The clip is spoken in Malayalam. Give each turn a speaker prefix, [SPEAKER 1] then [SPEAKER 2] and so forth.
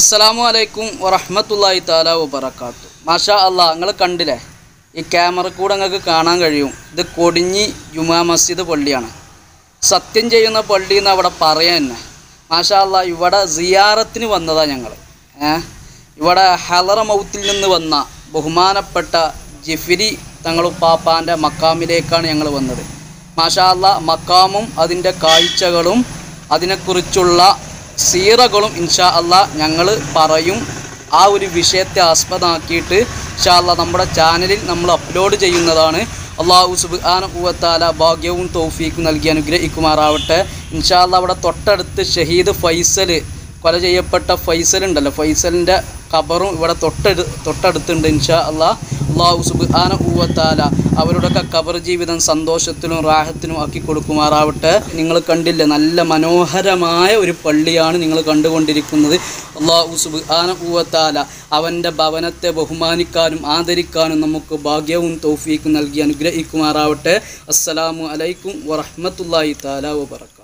[SPEAKER 1] അസ്സലാമു അലൈക്കും വറഹ്മത്തുള്ളാഹി താല വബർക്കാത്തു മാഷാ അള്ളാ നിങ്ങൾ കണ്ടില്ലേ? ഈ ക്യാമറ കൂടെ നിങ്ങൾക്ക് കാണാൻ കഴിയും. ഇത് കൊടിഞ്ഞി ജുമാ മസ്ജിദ് പള്ളിയാണ്. സത്യം ചെയ്യുന്ന പള്ളി എന്ന് അവിടെ പറയാൻ തന്നെ. മാഷാ അള്ളാ ഇവിടെ സിയാറത്തിന് വന്നതാണ് ഞങ്ങൾ ഇവിടെ ഹലറ മൗത്തിൽ നിന്ന് വന്ന ബഹുമാനപ്പെട്ട ജിഫിരി തങ്ങളുപ്പാപ്പാന്റെ മക്കാമിലേക്കാണ് ഞങ്ങൾ വന്നത്. മാഷാ അള്ളാ മക്കാമും അതിന്റെ കാഴ്ചകളും അതിനെക്കുറിച്ചുള്ള സീറകളും ഇൻഷാ അല്ല ഞങ്ങൾ പറയും. ആ ഒരു വിഷയത്തെ ആസ്പദമാക്കിയിട്ട് ഇൻഷാ അല്ല നമ്മുടെ ചാനലിൽ നമ്മൾ അപ്ലോഡ് ചെയ്യുന്നതാണ്. അള്ളാഹു സുബാനുവത്താല ഭാഗ്യവും തൗഫീക്കും നൽകി അനുഗ്രഹിക്കുമാറാവട്ടെ. ഇൻഷാ അല്ല അവിടെ തൊട്ടടുത്ത് ഷഹീദ് ഫൈസൽ കൊല ചെയ്യപ്പെട്ട ഫൈസൽ ഉണ്ടല്ലോ. ഫൈസലിന്റെ ഖബറും ഇവിടെ തൊട്ടടു തൊട്ടടുത്തുണ്ട് ഇൻഷാ അള്ളാഹ് അള്ളാഹു സുബാന ഊവത്താല അവരുടെയൊക്കെ ഖബർ ജീവിതം സന്തോഷത്തിലും റാഹത്തിനും ആക്കി കൊടുക്കുമാറാവട്ടെ. നിങ്ങൾ കണ്ടില്ലേ നല്ല മനോഹരമായ ഒരു പള്ളിയാണ് നിങ്ങൾ കണ്ടുകൊണ്ടിരിക്കുന്നത്. അള്ളാഹു സുബാന ഊവത്താല അവന്റെ ഭവനത്തെ ബഹുമാനിക്കാനും ആദരിക്കാനും നമുക്ക് ഭാഗ്യവും തൗഫീക്കും നൽകി അനുഗ്രഹിക്കുമാറാവട്ടെ. അസ്സലാമു അലൈക്കും വറഹമത്തല്ലാഹി താല വബറകാതുഹു